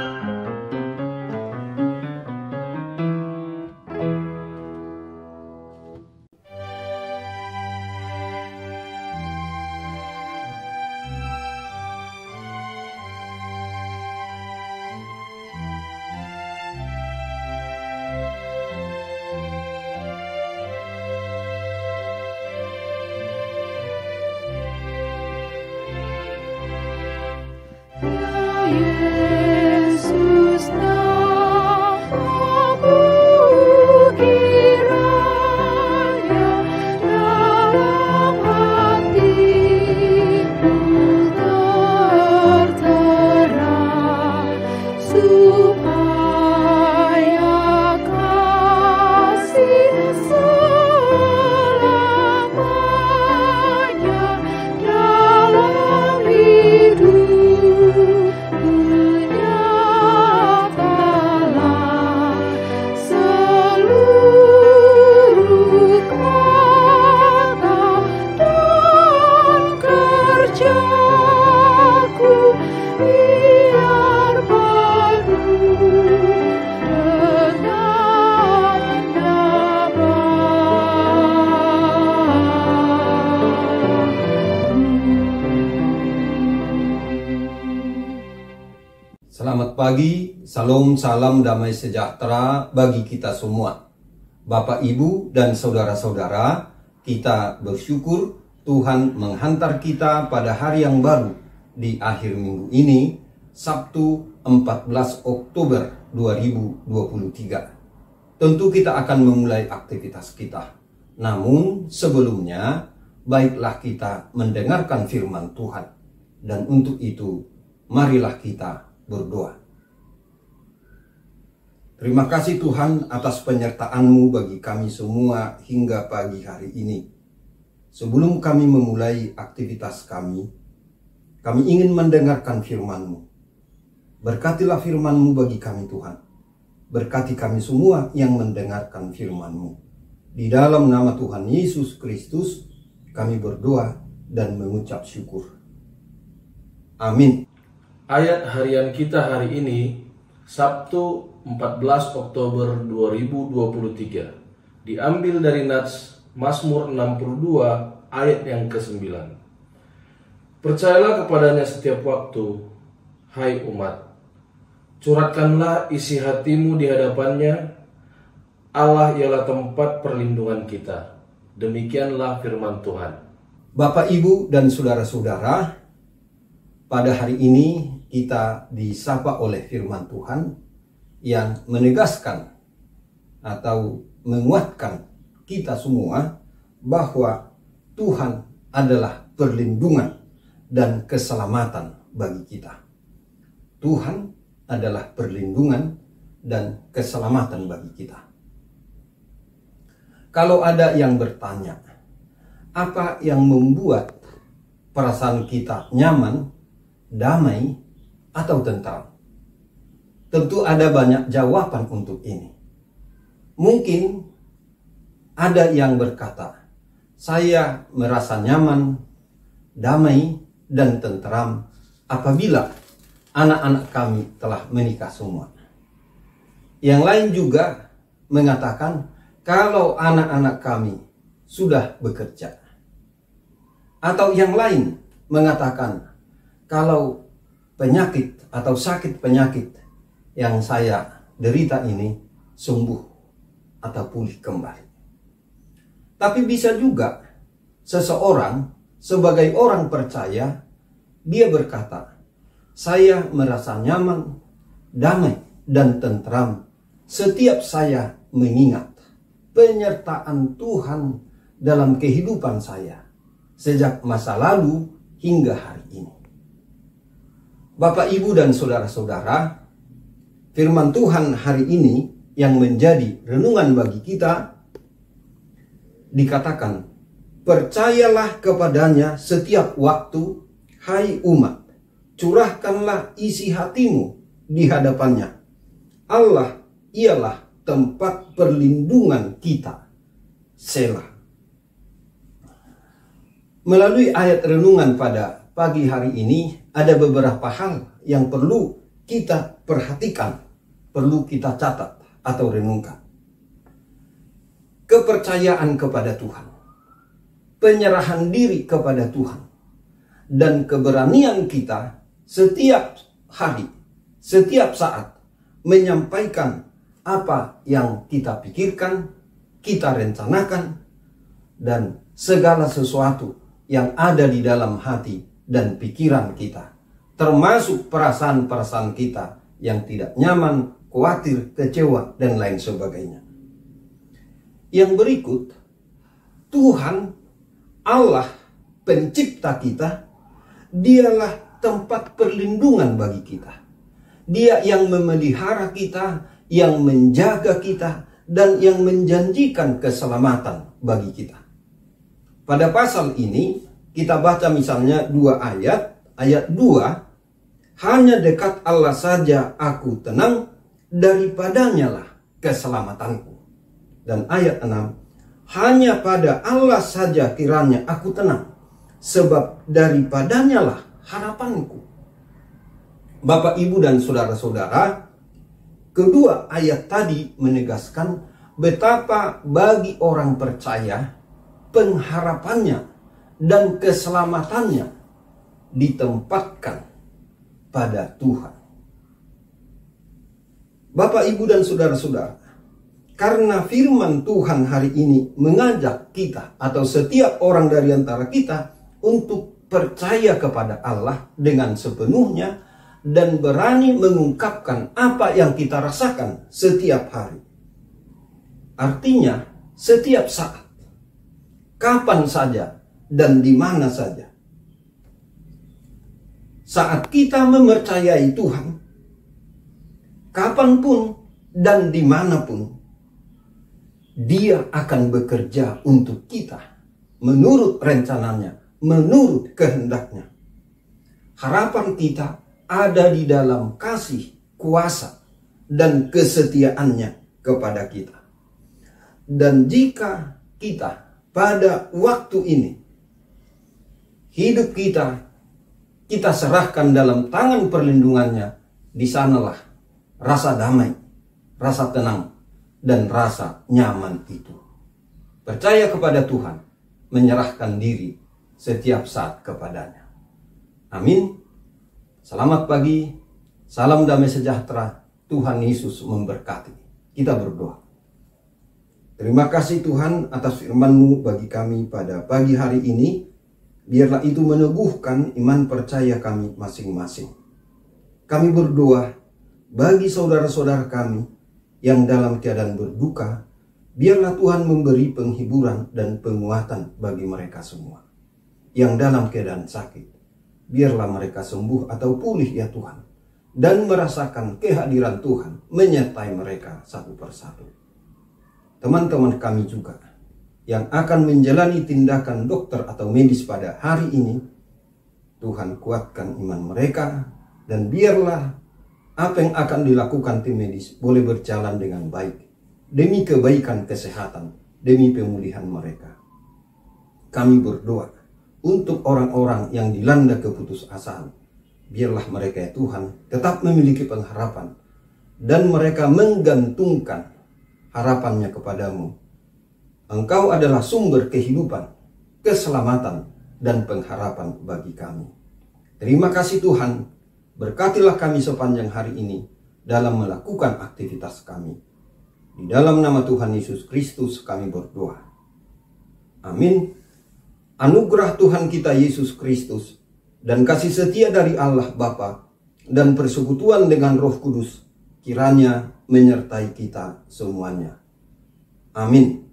Yesus Selamat pagi, salam salam damai sejahtera bagi kita semua. Bapak, Ibu, dan saudara-saudara, kita bersyukur Tuhan menghantar kita pada hari yang baru di akhir minggu ini, Sabtu 14 Oktober 2023. Tentu kita akan memulai aktivitas kita. Namun sebelumnya, baiklah kita mendengarkan firman Tuhan. Dan untuk itu, marilah kita berdoa. Terima kasih Tuhan atas penyertaan-Mu bagi kami semua hingga pagi hari ini. Sebelum kami memulai aktivitas kami, kami ingin mendengarkan firman-Mu. Berkatilah firman-Mu bagi kami Tuhan. Berkati kami semua yang mendengarkan firman-Mu. Di dalam nama Tuhan Yesus Kristus, kami berdoa dan mengucap syukur. Amin. Ayat harian kita hari ini Sabtu 14 Oktober 2023 diambil dari Nats Mazmur 62 ayat yang ke-9. Percayalah kepadanya setiap waktu, hai umat. Curhatkanlah isi hatimu di hadapannya. Allah ialah tempat perlindungan kita. Demikianlah firman Tuhan. Bapak, Ibu, dan saudara-saudara, pada hari ini kita disapa oleh firman Tuhan yang menegaskan atau menguatkan kita semua bahwa Tuhan adalah perlindungan dan keselamatan bagi kita. Tuhan adalah perlindungan dan keselamatan bagi kita. Kalau ada yang bertanya, apa yang membuat perasaan kita nyaman, damai, atau tentram? Tentu ada banyak jawaban untuk ini. Mungkin ada yang berkata, saya merasa nyaman, damai, dan tentram apabila anak-anak kami telah menikah semua. Yang lain juga mengatakan, kalau anak-anak kami sudah bekerja. Atau yang lain mengatakan, kalau penyakit atau sakit penyakit yang saya derita ini sembuh atau pulih kembali. Tapi bisa juga seseorang sebagai orang percaya dia berkata, saya merasa nyaman, damai, dan tentram setiap saya mengingat penyertaan Tuhan dalam kehidupan saya sejak masa lalu hingga hari ini. Bapak, Ibu, dan saudara-saudara, firman Tuhan hari ini yang menjadi renungan bagi kita dikatakan, "Percayalah kepadanya setiap waktu, hai umat, curahkanlah isi hatimu di hadapannya. Allah ialah tempat perlindungan kita." Selah. Melalui ayat renungan pada pagi hari ini ada beberapa hal yang perlu kita perhatikan, perlu kita catat atau renungkan. Kepercayaan kepada Tuhan, penyerahan diri kepada Tuhan, dan keberanian kita setiap hari, setiap saat menyampaikan apa yang kita pikirkan, kita rencanakan, dan segala sesuatu yang ada di dalam hati dan pikiran kita, termasuk perasaan-perasaan kita yang tidak nyaman, khawatir, kecewa, dan lain sebagainya. Yang berikut, Tuhan Allah pencipta kita dialah tempat perlindungan bagi kita. Dia yang memelihara kita, yang menjaga kita, dan yang menjanjikan keselamatan bagi kita. Pada pasal ini, kita baca misalnya dua ayat. Ayat dua, hanya dekat Allah saja aku tenang, daripadanya lah keselamatanku. Dan ayat enam, hanya pada Allah saja kiranya aku tenang, sebab daripadanya lah harapanku. Bapak, Ibu, dan saudara-saudara, kedua ayat tadi menegaskan betapa bagi orang percaya pengharapannya dan keselamatannya ditempatkan pada Tuhan. Bapak, Ibu, dan saudara-saudara, karena firman Tuhan hari ini mengajak kita atau setiap orang dari antara kita untuk percaya kepada Allah dengan sepenuhnya dan berani mengungkapkan apa yang kita rasakan setiap hari. Artinya, setiap saat, kapan saja, dan di mana saja. Saat kita mempercayai Tuhan, kapan pun dan di mana pun, Dia akan bekerja untuk kita menurut rencananya menurut kehendaknya. Harapan kita ada di dalam kasih, kuasa, dan kesetiaannya kepada kita. Dan jika kita pada waktu ini hidup kita kita serahkan dalam tangan perlindungannya, di sanalah rasa damai, rasa tenang, dan rasa nyaman itu. Percaya kepada Tuhan, menyerahkan diri setiap saat kepadanya. Amin. Selamat pagi, salam damai sejahtera, Tuhan Yesus memberkati. Kita berdoa. Terima kasih Tuhan atas firman-Mu bagi kami pada pagi hari ini. Biarlah itu meneguhkan iman percaya kami masing-masing. Kami berdoa bagi saudara-saudara kami yang dalam keadaan berduka, biarlah Tuhan memberi penghiburan dan penguatan bagi mereka semua yang dalam keadaan sakit. Biarlah mereka sembuh atau pulih ya Tuhan. Dan merasakan kehadiran Tuhan menyertai mereka satu persatu. Teman-teman kami juga yang akan menjalani tindakan dokter atau medis pada hari ini, Tuhan kuatkan iman mereka dan biarlah apa yang akan dilakukan tim medis boleh berjalan dengan baik demi kebaikan kesehatan, demi pemulihan mereka. Kami berdoa untuk orang-orang yang dilanda keputusasaan. Biarlah mereka ya Tuhan tetap memiliki pengharapan dan mereka menggantungkan harapannya kepadamu. Engkau adalah sumber kehidupan, keselamatan, dan pengharapan bagi kami. Terima kasih Tuhan, berkatilah kami sepanjang hari ini dalam melakukan aktivitas kami. Di dalam nama Tuhan Yesus Kristus kami berdoa. Amin anugerah Tuhan kita Yesus Kristus dan kasih setia dari Allah Bapa dan persekutuan dengan Roh Kudus kiranya menyertai kita semuanya. Amin.